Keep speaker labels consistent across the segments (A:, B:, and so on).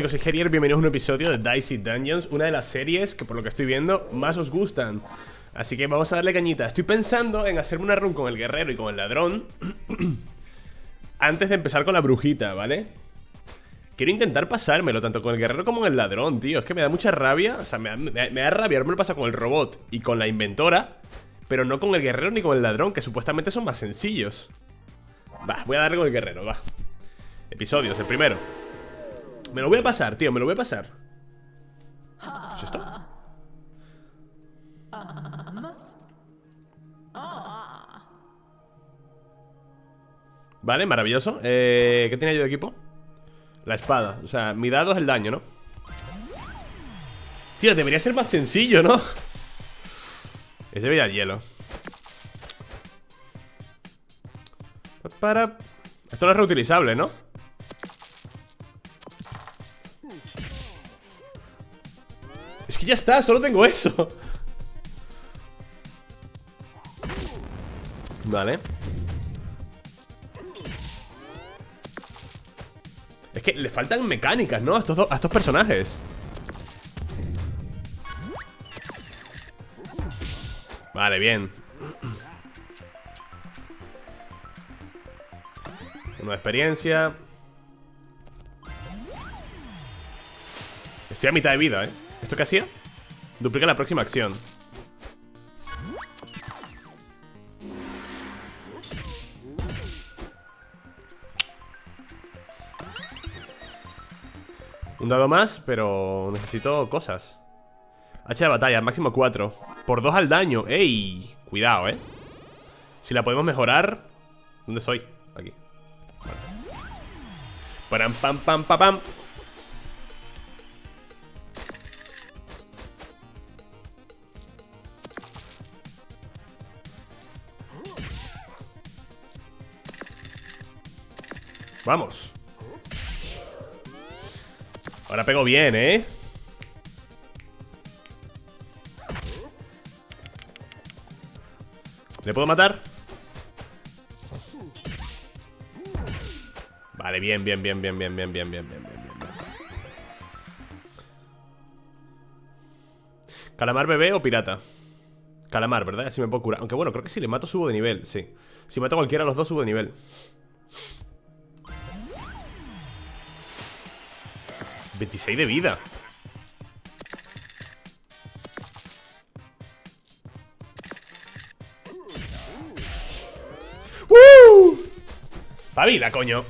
A: chicos, soy Gerier, bienvenidos a un episodio de Dicey Dungeons Una de las series que por lo que estoy viendo más os gustan. Así que vamos a darle cañita. Estoy pensando en hacerme una run con el guerrero y con el ladrón Antes de empezar con la brujita, ¿vale? Quiero intentar pasármelo tanto con el guerrero como con el ladrón, tío. Es que me da mucha rabia O sea, me da, rabia me lo pasa con el robot y con la inventora Pero no con el guerrero ni con el ladrón Que supuestamente son más sencillos. Va, voy a darle con el guerrero, va. Episodios, el primero Me lo voy a pasar, tío, me lo voy a pasar. Vale, maravilloso eh, ¿Qué tenía yo de equipo? La espada, o sea, mi dado es el daño, ¿no? Tío, debería ser más sencillo, ¿no? Ese debería el hielo Para... Esto no es reutilizable, ¿no? Que ya está, solo tengo eso. Vale. Es que le faltan mecánicas, ¿no? A estos, a estos personajes. Vale, bien. Una experiencia. Estoy a mitad de vida, ¿eh? ¿Esto qué hacía? Duplica la próxima acción Un dado más, pero necesito cosas H de batalla, máximo 4 Por 2 al daño, ¡ey! Cuidado, ¿eh? Si la podemos mejorar ¿Dónde soy? Aquí Pam, pam, pam, pam, Vamos Ahora pego bien, ¿eh? ¿Le puedo matar? Vale, bien, bien, bien, bien, bien, bien, bien, bien, bien, bien, bien. ¿Calamar bebé o pirata? Calamar, ¿verdad? Así me puedo curar Aunque bueno, creo que si le mato subo de nivel, sí Si mato a cualquiera los dos subo de nivel 26 de vida. ¡Uh! Pavila, coño.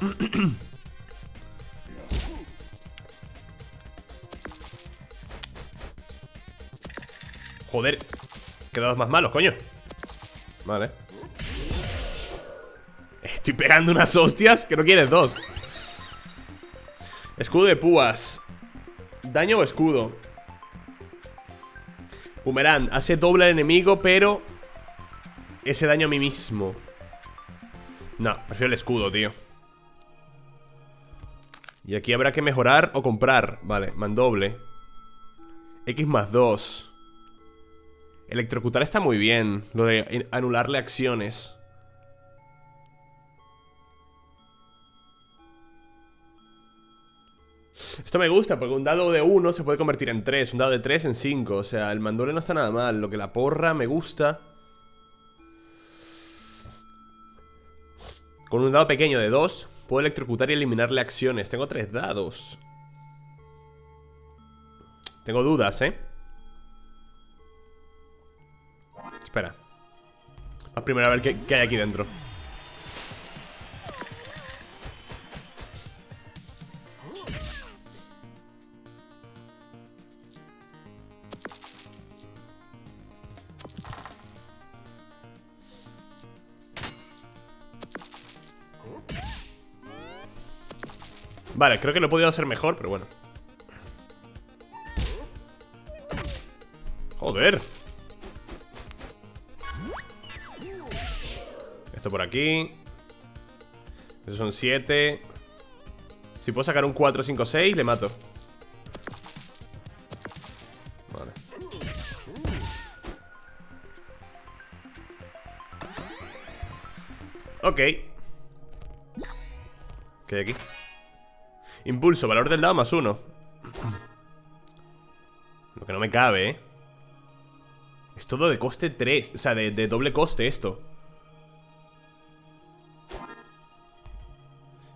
A: Joder Quedados más malos, coño. Vale. Estoy pegando unas hostias que no quieres dos Escudo de púas. Daño o escudo. Boomerang. Hace doble al enemigo, pero Ese daño a mí mismo. No, prefiero el escudo, tío. Y aquí habrá que mejorar o comprar. Vale, mandoble X más 2 Electrocutar está muy bien. Lo de anularle acciones Esto me gusta porque un dado de 1 se puede convertir en 3 Un dado de 3 en 5 O sea, el mandole no está nada mal Lo que la porra me gusta. Con un dado pequeño de 2 Puedo electrocutar y eliminarle acciones. Tengo 3 dados. Tengo dudas, ¿eh? Espera. Vamos primero a ver qué, qué hay aquí dentro Vale, creo que lo he podido hacer mejor, pero bueno. Joder. Esto por aquí. Esos son 7 Si puedo sacar un 4, 5, 6, le mato. Vale. Ok. ¿Qué hay aquí? Impulso, valor del dado más uno. Que no me cabe, ¿eh? Es todo de coste 3 O sea, de, doble coste esto.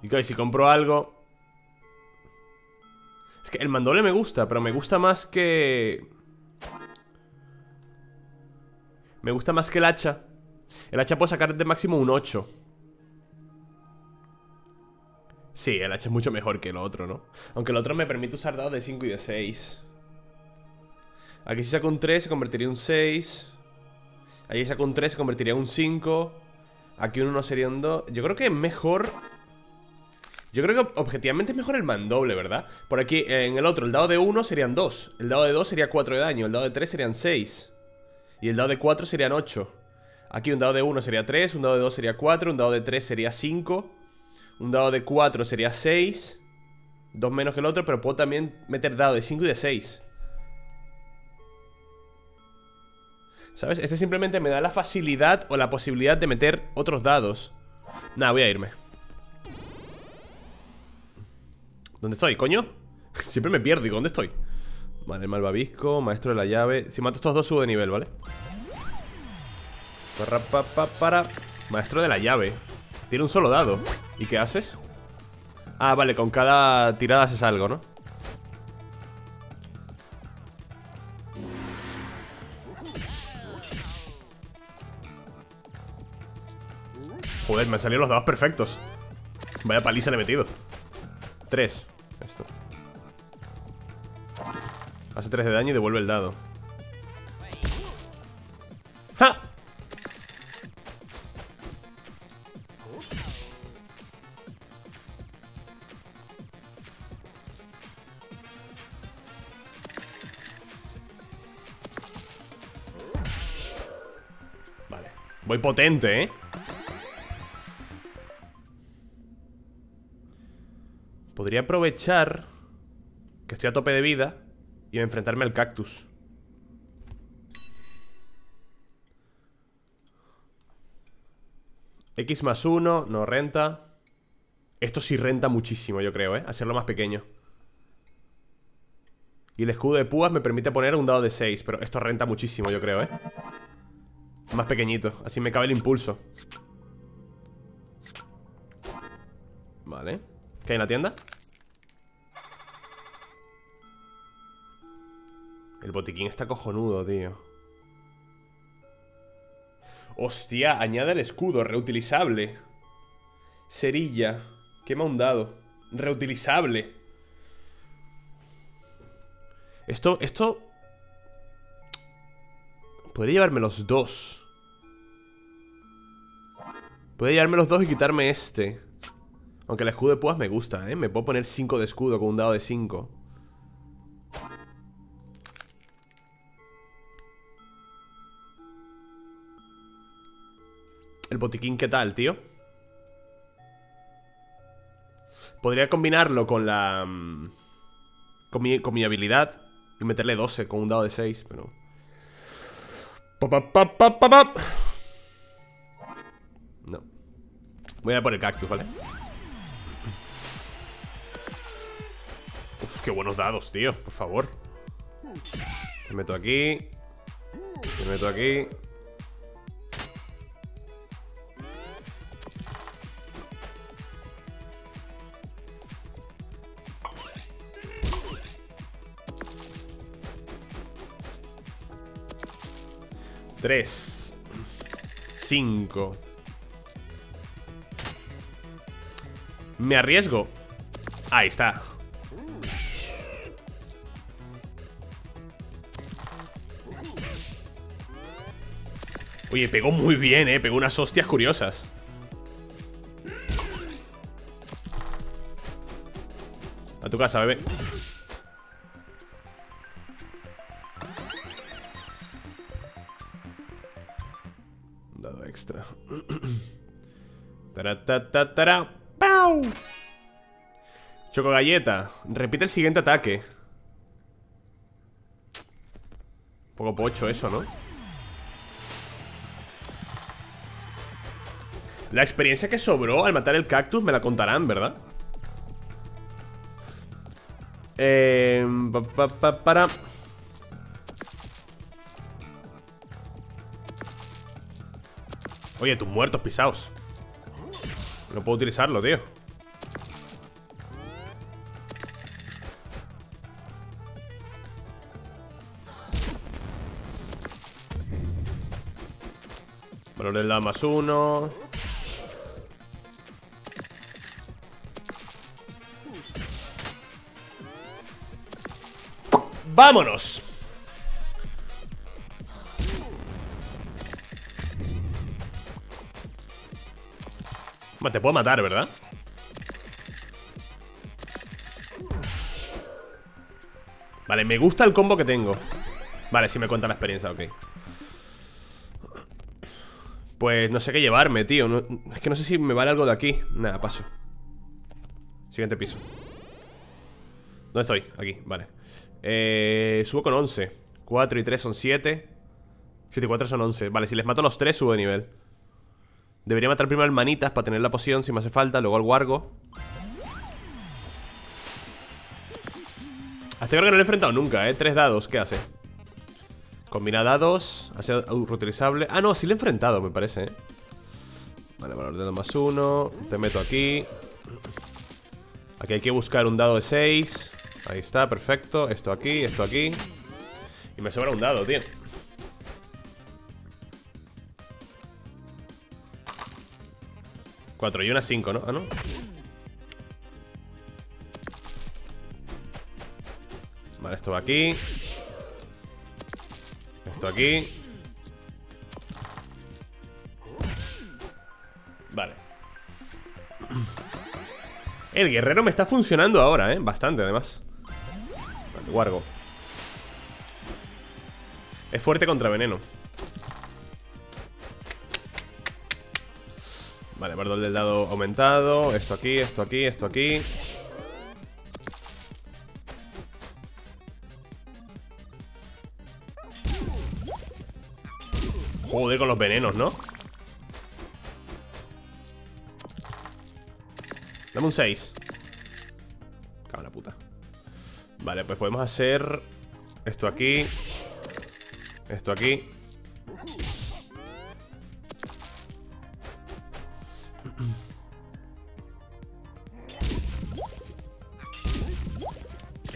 A: Y si compro algo Es que el mandoble me gusta Pero me gusta más que... Me gusta más que el hacha. El hacha puedo sacar de máximo un 8 Sí, el hacha es mucho mejor que el otro, ¿no? Aunque el otro me permite usar dados de 5 y de 6 Aquí si saco un 3 se convertiría en un 6 Ahí saco un 3 se convertiría en un 5 Aquí un 1 sería un 2 Yo creo que es mejor. Yo creo que objetivamente es mejor el mandoble, ¿verdad? Por aquí, en el otro, el dado de 1 serían 2 El dado de 2 sería 4 de daño. El dado de 3 serían 6 Y el dado de 4 serían 8 Aquí un dado de 1 sería 3 Un dado de 2 sería 4 Un dado de 3 sería 5 Un dado de 4 sería 6 Dos menos que el otro Pero puedo también meter dado de 5 y de 6 ¿Sabes? Este simplemente me da la facilidad o la posibilidad de meter otros dados Nada, voy a irme ¿Dónde estoy, coño? Siempre me pierdo, ¿y dónde estoy? Vale, malvavisco, maestro de la llave Si mato estos dos subo de nivel, ¿vale? Para, para, para Maestro de la llave Tiene un solo dado. ¿Y qué haces? Ah, vale, con cada tirada haces algo, ¿no? Joder, me han salido los dados perfectos. Vaya paliza le he metido. Tres. Esto. Hace tres de daño y devuelve el dado potente, ¿eh? Podría aprovechar que estoy a tope de vida y enfrentarme al cactus. X más 1, no renta. Esto sí renta muchísimo, yo creo, ¿eh? Hacerlo más pequeño. Y el escudo de púas me permite poner un dado de 6, pero esto renta muchísimo, yo creo, ¿eh? Más pequeñito, así me cabe el impulso. Vale. ¿Qué hay en la tienda? El botiquín está cojonudo, tío Hostia, añade el escudo, reutilizable Cerilla Quema un dado Reutilizable Esto, esto Podría llevarme los dos Podría llevarme los dos y quitarme este Aunque el escudo de púas me gusta, ¿eh? Me puedo poner 5 de escudo con un dado de 5 El botiquín, ¿qué tal, tío? Podría combinarlo con la... Mm, con mi, con mi habilidad Y meterle 12 con un dado de 6, pero... No Voy a por el cactus, ¿vale? Uf, qué buenos dados, tío Por favor. Me meto aquí. Me meto aquí. Tres. Cinco Me arriesgo. Ahí está. Oye, pegó muy bien, eh. Pegó unas hostias curiosas. A tu casa, bebé. Extra. Tara, ¡Pau! Choco galleta. Repite el siguiente ataque. Un poco pocho eso, ¿no? La experiencia que sobró al matar el cactus me la contarán, ¿verdad? Eh, para... Oye, tus muertos pisados. No puedo utilizarlo, tío. Valor del da más uno ¡Vámonos! Te puedo matar, ¿verdad? Vale, me gusta el combo que tengo Vale, si me cuenta la experiencia, ok Pues no sé qué llevarme, tío. Es que no sé si me vale algo de aquí. Nada, paso. Siguiente piso. ¿Dónde estoy? Aquí, vale. Eh, Subo con 11 4 y 3 son 7 7 y 4 son 11 Vale, si les mato a los 3 subo de nivel. Debería matar primero al manitas para tener la poción si me hace falta Luego al wargo. A este creo que no lo he enfrentado nunca, ¿eh? Tres dados, ¿qué hace? Combina dados Hace reutilizable. Ah, no, sí lo he enfrentado, me parece, ¿eh? Vale, valor de más uno. Te meto aquí. Aquí hay que buscar un dado de 6 Ahí está, perfecto. Esto aquí, esto aquí. Y me sobra un dado, tío. 4 y una 5, ¿no? Ah, ¿no? Vale, esto va aquí Aquí. Vale. El guerrero me está funcionando ahora, ¿eh? Bastante, además. Vale, guargo. Es fuerte contra veneno. Vale, valor del dado aumentado. Esto aquí, esto aquí, esto aquí Joder con los venenos, ¿no? Dame un 6 Cabrón puta. Vale, pues podemos hacer Esto aquí. Esto aquí.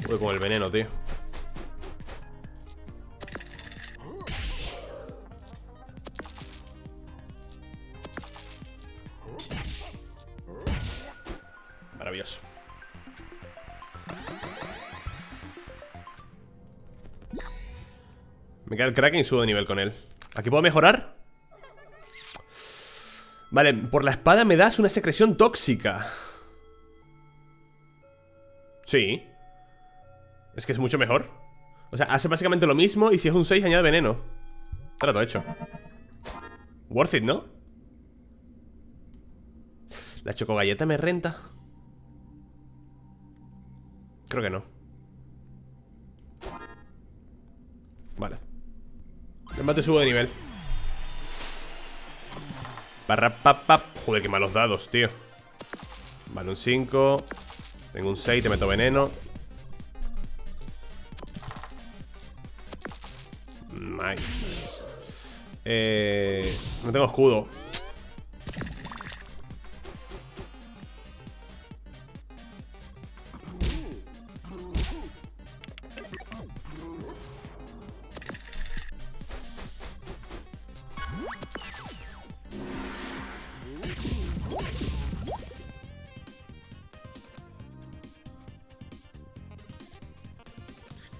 A: Voy con el veneno, tío queda el Kraken y subo de nivel con él. ¿Aquí puedo mejorar? Vale, por la espada me das una secreción tóxica. Sí. Es que es mucho mejor. O sea, hace básicamente lo mismo Y si es un 6 añade veneno. Trato hecho. Worth it, ¿no? ¿La chocogalleta me renta? Creo que no El te subo de nivel. Barra pap, Joder, qué malos dados, tío. Vale, un 5 Tengo un 6, te meto veneno. Eh, no tengo escudo.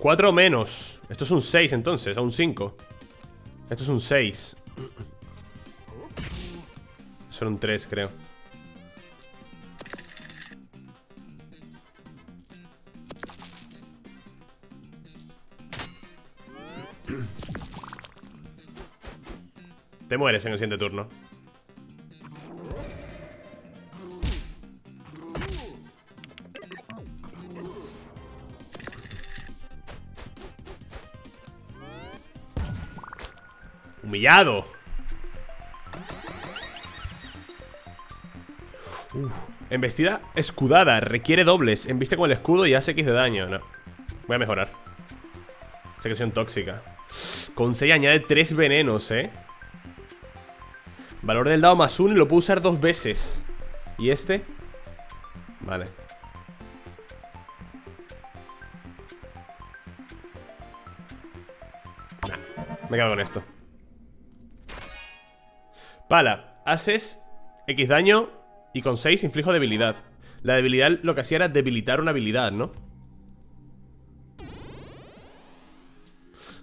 A: Cuatro menos. Esto es un 6 entonces, a un 5 esto es un 6 Son un 3 creo. Te mueres en el siguiente turno Humillado. Embestida escudada Requiere dobles. Embiste con el escudo y hace X de daño. No. Voy a mejorar. Secreción tóxica. Con 6 añade 3 venenos, eh Valor del dado más uno y lo puedo usar dos veces. ¿Y este? Vale. Me quedo con esto Pala Haces X daño Y con 6 inflijo debilidad. La debilidad lo que hacía era debilitar una habilidad, ¿no?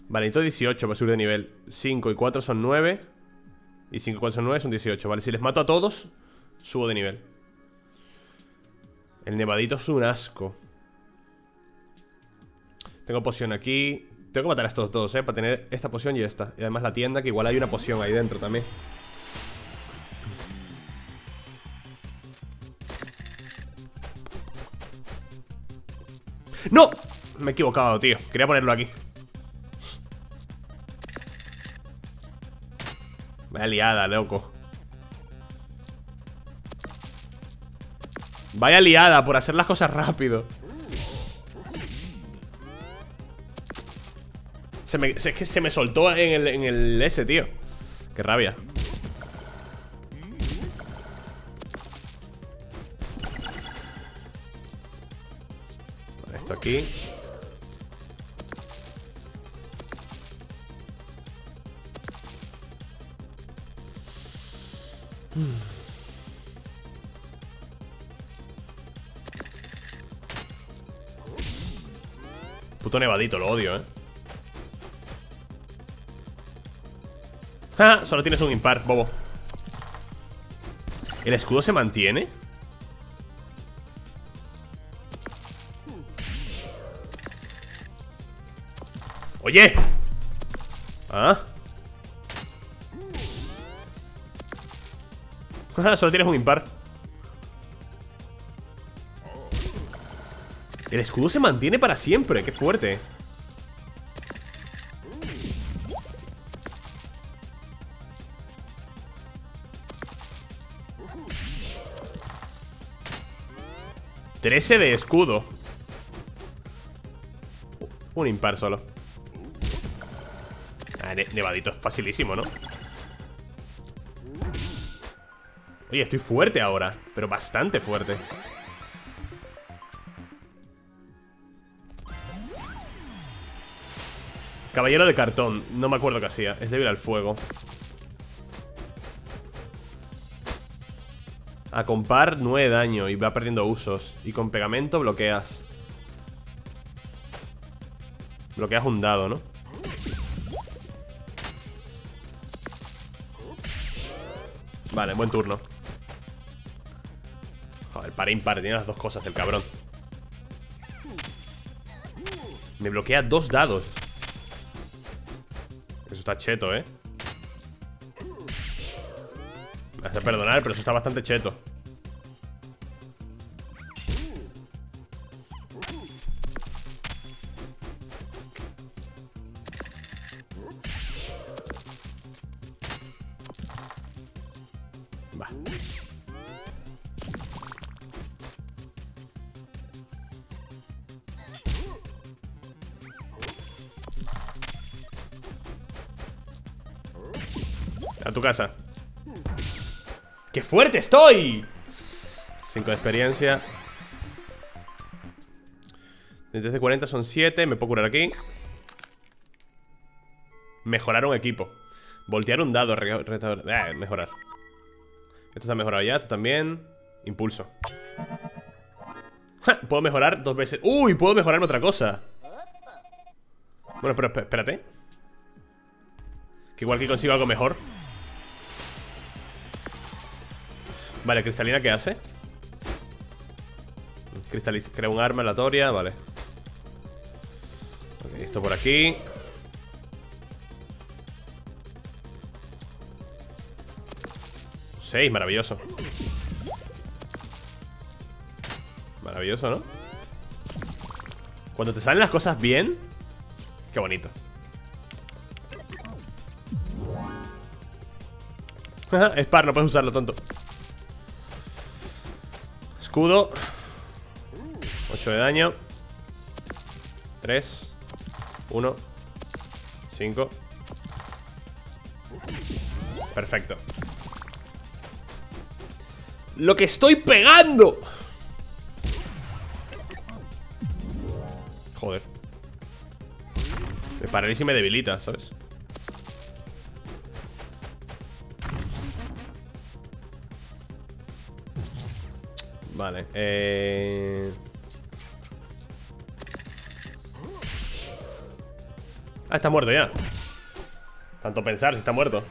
A: Vale, necesito 18 para subir de nivel. 5 y 4 son 9 Y 5 y 4 son 9 son 18 Vale, si les mato a todos Subo de nivel. El nevadito es un asco. Tengo poción aquí. Tengo que matar a estos dos, eh Para tener esta poción y esta. Y además la tienda que igual hay una poción ahí dentro también ¡No! Me he equivocado, tío. Quería ponerlo aquí. Vaya liada, loco. Vaya liada por hacer las cosas rápido. Se me, Es que se me soltó en el, en el S, tío. Qué rabia Aquí Puto nevadito, lo odio, eh. Solo tienes un impar, bobo ¿El escudo se mantiene? ¿Ah? Solo tienes un impar. El escudo se mantiene para siempre Qué fuerte. Trece de escudo. Un impar solo ah, Nevadito es facilísimo, ¿no? Oye, estoy fuerte ahora Pero bastante fuerte Caballero de cartón No me acuerdo qué hacía Es débil al fuego A compar 9 daño Y va perdiendo usos Y con pegamento bloqueas Bloqueas un dado, ¿no? Vale, buen turno. Joder, para impar Tiene las dos cosas el cabrón. Me bloquea dos dados. Eso está cheto, ¿eh? Me hace perdonar, pero eso está bastante cheto fuerte estoy! 5 de experiencia. Desde 40 son 7 Me puedo curar aquí. Mejorar un equipo. Voltear un dado eh, Mejorar. Esto está mejorado ya, esto también. Impulso. Puedo mejorar dos veces. Uy, puedo mejorar otra cosa. Bueno, pero espérate. Que igual que consigo algo mejor Vale, cristalina, ¿qué hace? Cristaliza, crea un arma aleatoria, vale. Esto por aquí. 6, maravilloso. Maravilloso, ¿no? Cuando te salen las cosas bien Qué bonito. Spar, no puedes usarlo, tonto Escudo. 8 de daño. 3 1 5 Perfecto. ¡Lo que estoy pegando! Joder. Me paraliza y me debilita, ¿sabes? Vale, eh... Ah, está muerto ya. Tanto pensar si está muerto.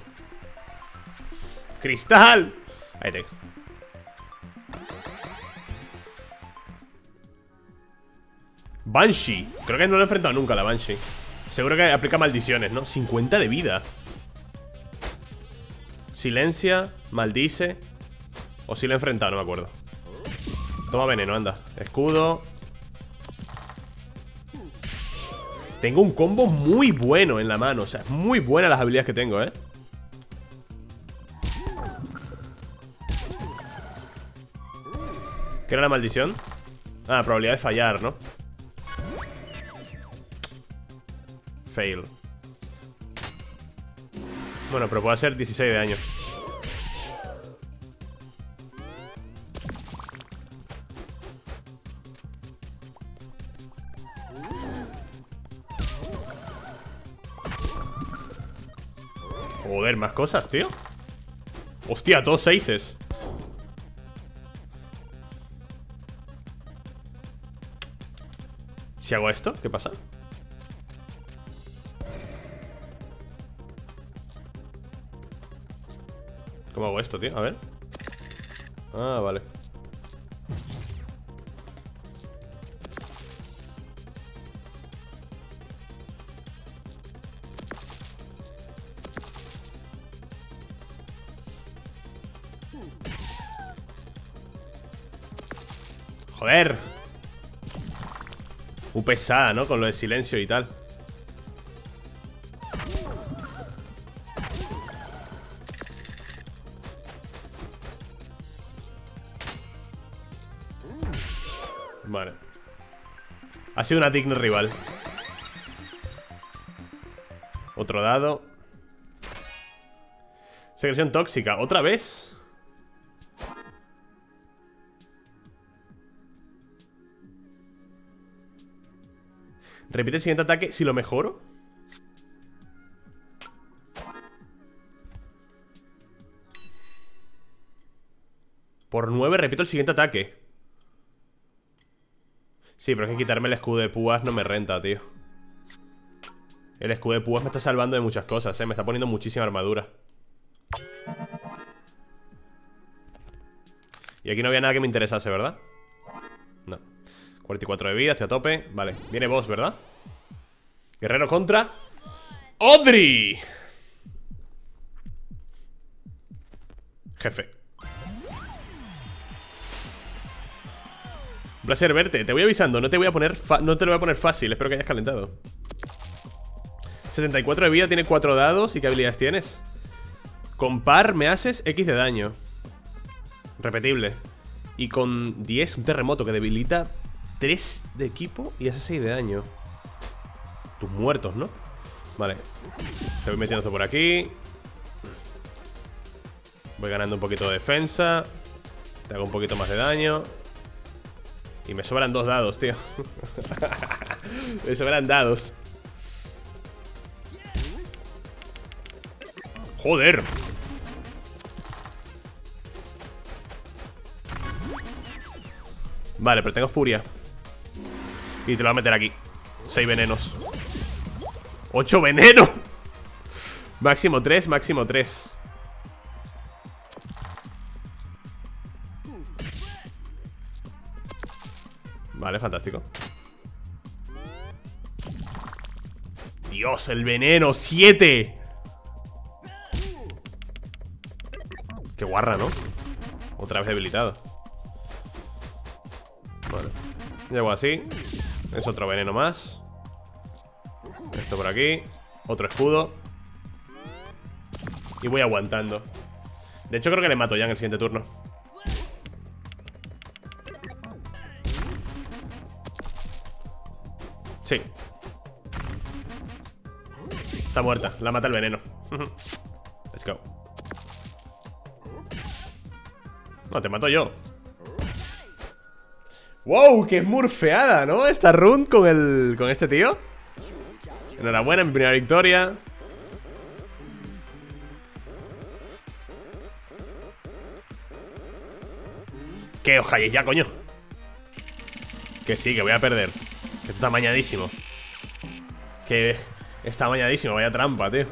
A: ¡Cristal! Ahí te. Banshee. Creo que no lo he enfrentado nunca la Banshee. Seguro que aplica maldiciones, ¿no? 50 de vida. Silencia Maldice. O si lo he enfrentado, no me acuerdo Toma veneno, anda Escudo Tengo un combo muy bueno en la mano O sea, es muy buena las habilidades que tengo, ¿eh? ¿Qué era la maldición? Ah, probabilidad de fallar, ¿no? Fail Bueno, pero puede ser 16 de daño Joder, más cosas, tío Hostia, todos seises Si hago esto, ¿qué pasa? ¿Cómo hago esto, tío? A ver Ah, vale Muy pesada, ¿no? Con lo de silencio y tal Vale Ha sido una digna rival Otro dado Secreción tóxica ¿Otra vez? Repite el siguiente ataque si lo mejoro. Por 9 repito el siguiente ataque. Sí, pero es que quitarme el escudo de púas no me renta, tío. El escudo de púas me está salvando de muchas cosas, eh. Me está poniendo muchísima armadura. Y aquí no había nada que me interesase, ¿verdad? 44 de vida, estoy a tope Vale, viene boss, ¿verdad? Guerrero contra ¡Odri! Jefe Un placer verte, te voy avisando No te voy a poner no te lo voy a poner fácil Espero que hayas calentado 74 de vida, tiene 4 dados ¿Y qué habilidades tienes? Con par me haces X de daño Repetible Y con 10, un terremoto que debilita 3 de equipo y hace 6 de daño. Tus muertos, ¿no? Vale. Te voy metiendo esto por aquí. Voy ganando un poquito de defensa. Te hago un poquito más de daño. Y me sobran dos dados, tío. Me sobran dados. Joder. Vale, pero tengo furia y te lo voy a meter aquí. 6 venenos. 8 venenos. Máximo 3, máximo 3 Vale, fantástico. Dios, el veneno 7 Qué guarra, ¿no? Otra vez debilitado. Vale. Llego así es otro veneno más. Esto por aquí. Otro escudo. Y voy aguantando. De hecho creo que le mato ya en el siguiente turno. Sí. Está muerta, la mata el veneno. Let's go. No, te mato yo ¡Wow! ¡Qué murfeada, ¿no? Esta run con el... con este tío Enhorabuena, mi primera victoria ¿Qué os ya, coño? Que sí, que voy a perder Que esto está mañadísimo Que está mañadísimo, vaya trampa, tío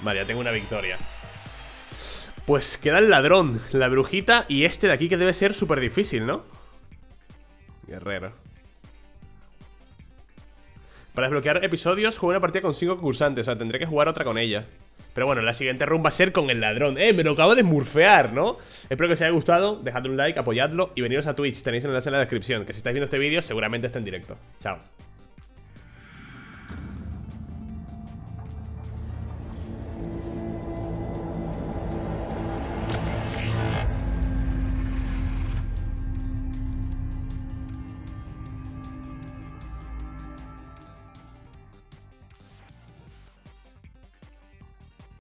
A: Vale, ya tengo una victoria Pues queda el ladrón, la brujita y este de aquí que debe ser súper difícil, ¿no? Guerrero. Para desbloquear episodios juego una partida con cinco concursantes O sea, tendré que jugar otra con ella. Pero bueno, la siguiente run va a ser con el ladrón. Eh, me lo acabo de murfear, ¿no? Espero que os haya gustado, dejadle un like, apoyadlo Y veniros a Twitch, tenéis el enlace en la descripción Que si estáis viendo este vídeo seguramente está en directo. Chao